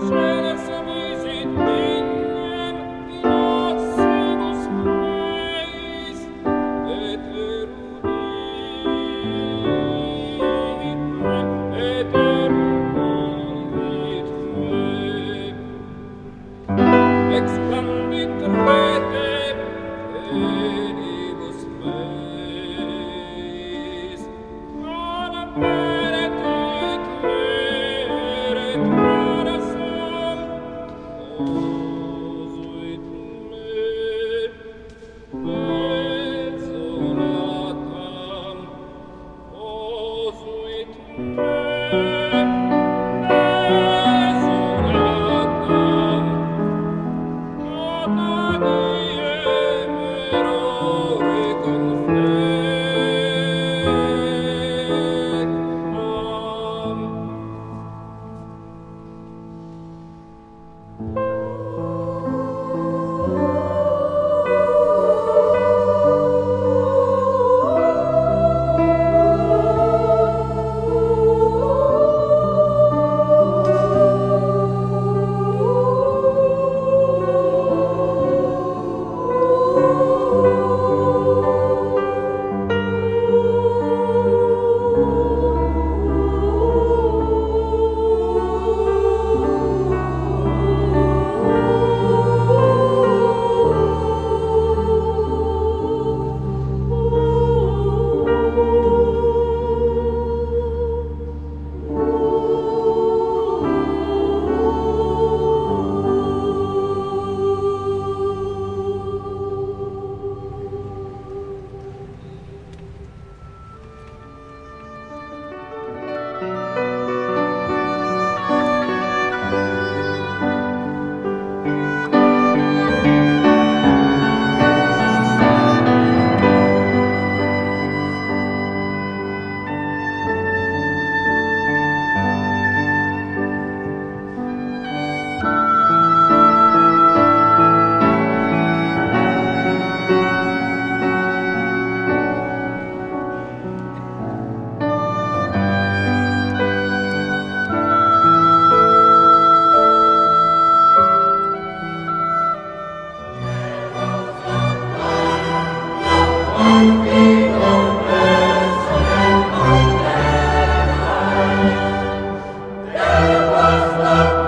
Christmas. love.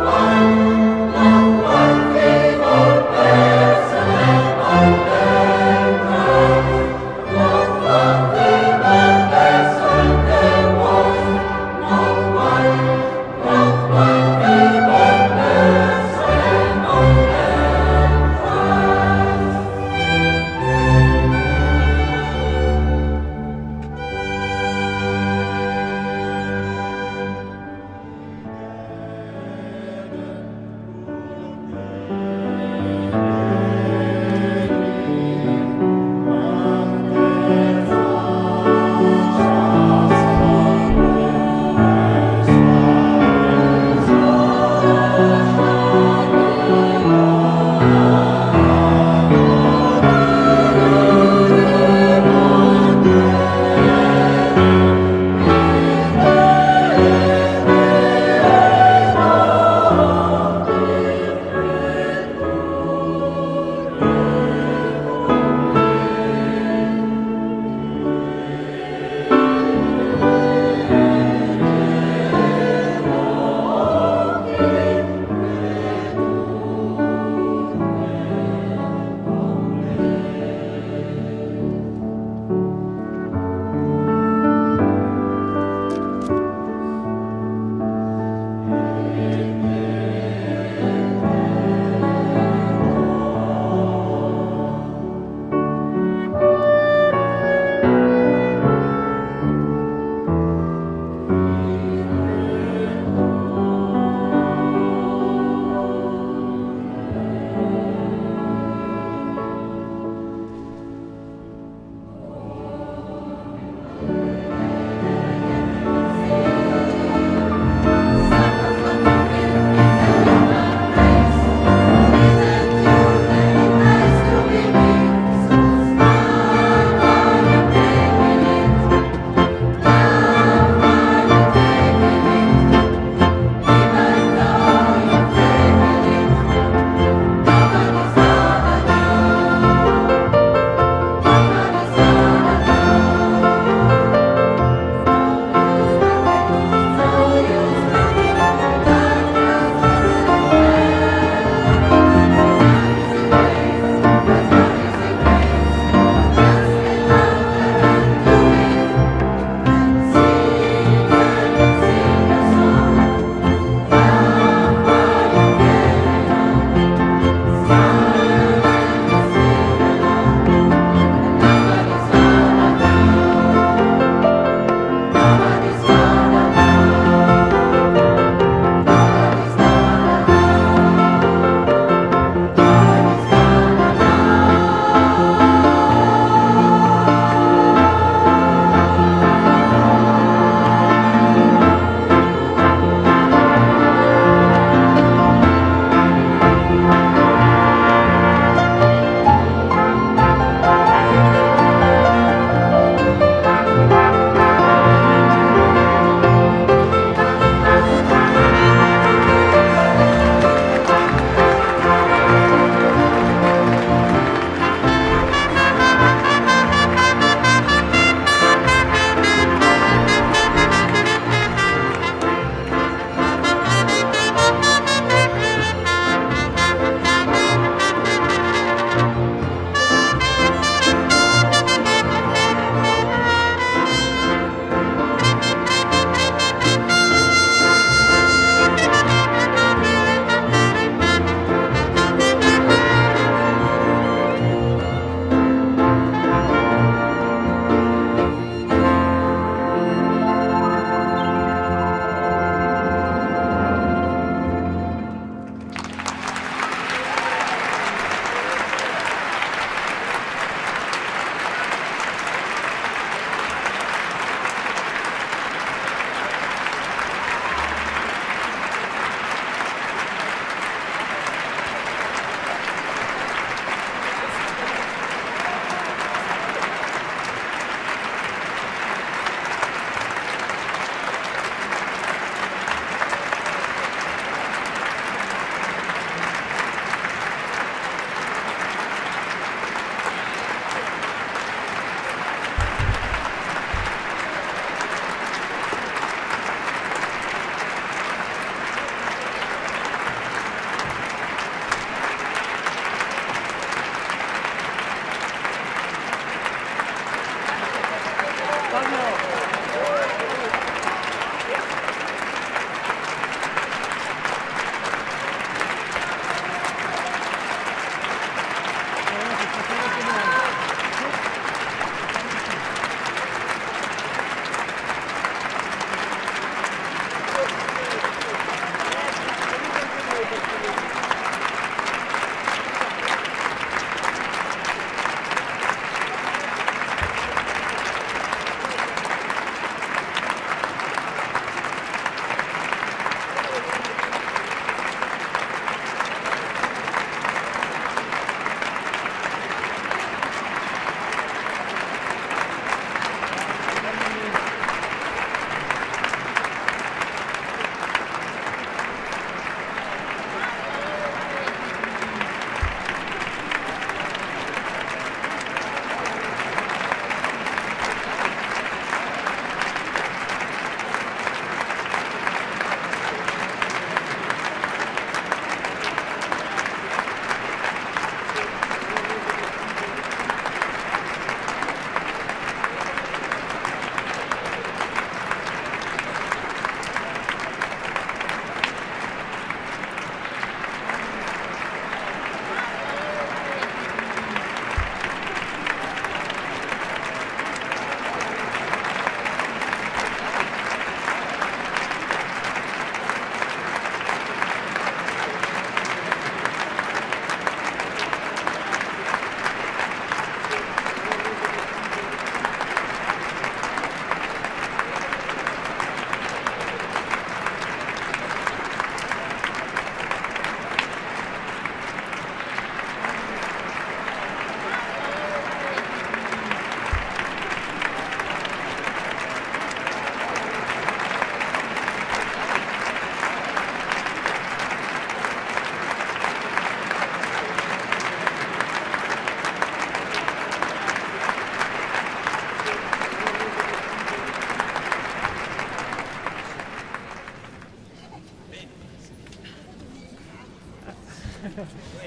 Noi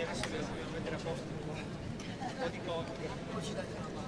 adesso dobbiamo mettere a posto un po' di cose.